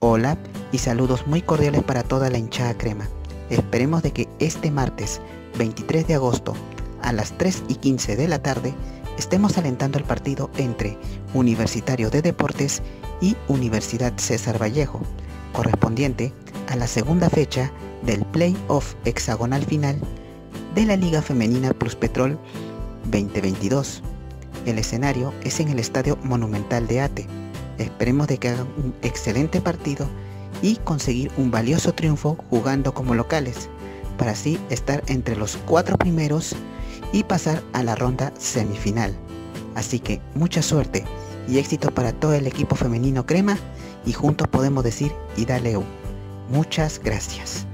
Hola y saludos muy cordiales para toda la hinchada crema. Esperemos de que este martes 23 de agosto a las 3 y 15 de la tarde estemos alentando el partido entre Universitario de Deportes y Universidad César Vallejo, correspondiente a la segunda fecha del Play-Off hexagonal final de la Liga Femenina Plus Petrol 2022. El escenario es en el Estadio Monumental de Ate. Esperemos de que hagan un excelente partido y conseguir un valioso triunfo jugando como locales, para así estar entre los cuatro primeros y pasar a la ronda semifinal. Así que mucha suerte y éxito para todo el equipo femenino crema y juntos podemos decir y dale Muchas gracias.